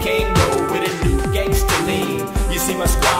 came through with a new gangster lean. You see my squad.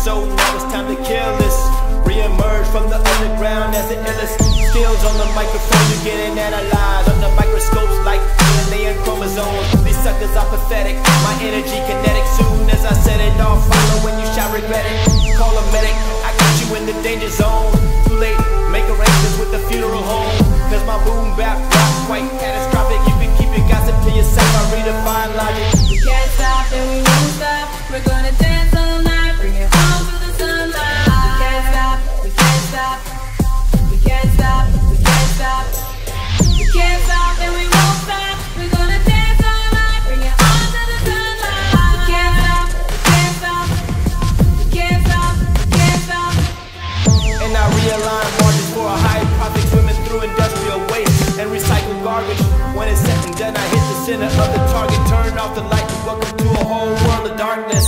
so now it's time to kill this. Reemerge from the underground as the illest. Skills on the microphone, you're getting analyzed under microscopes like alien chromosomes. These suckers are pathetic. My energy can't stop, we can't stop. Can't stop, and we won't stop. We're gonna dance bring the sunlight. We can't stop, we can't stop. We can't stop, we can't stop. And I realign margins for a profit swimming through industrial waste and recycled garbage. When it's set and done, I hit the center of the target. Turn off the light welcome to a whole world of darkness.